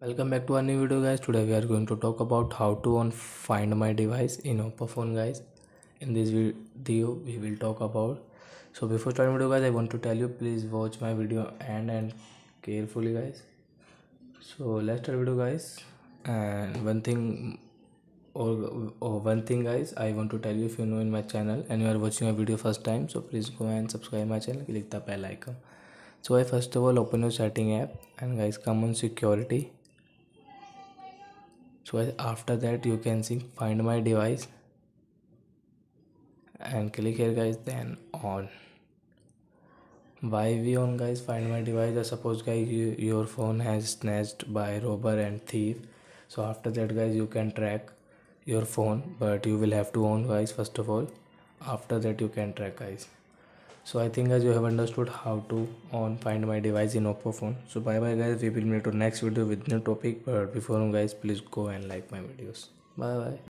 welcome back to our new video guys. Today we are going to talk about how to on find my device in oppo phone guys. In this video we will talk about so before starting video guys i want to tell you please watch my video and and carefully guys. So let's start video guys. And one thing or, or one thing guys i want to tell you if you know in my channel and you are watching my video first time so please go and subscribe my channel click the bell icon. So i first of all open your setting app and guys come on security so after that you can see find my device and click here guys then on. Why we on guys? Find my device. I suppose guys you, your phone has snatched by robber and thief. So after that guys you can track your phone but you will have to own guys first of all. After that you can track guys so i think as you have understood how to on find my device in oppo phone. So bye bye guys. We will meet to next video with new topic. But before guys please go and like my videos. Bye bye